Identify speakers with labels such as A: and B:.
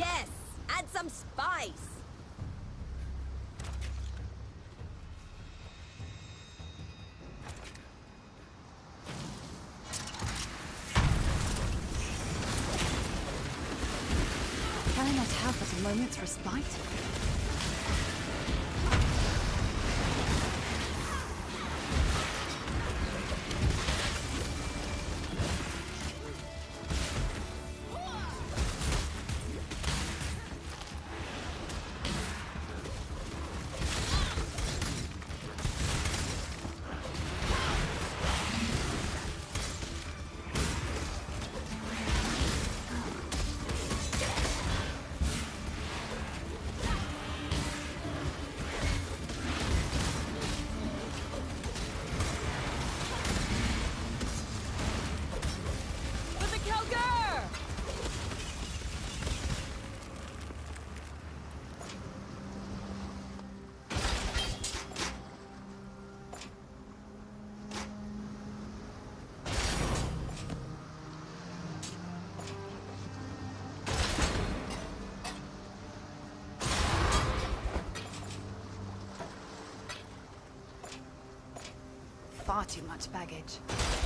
A: Yes, add some spice.
B: Can I not have but a moment's respite? Far too much baggage.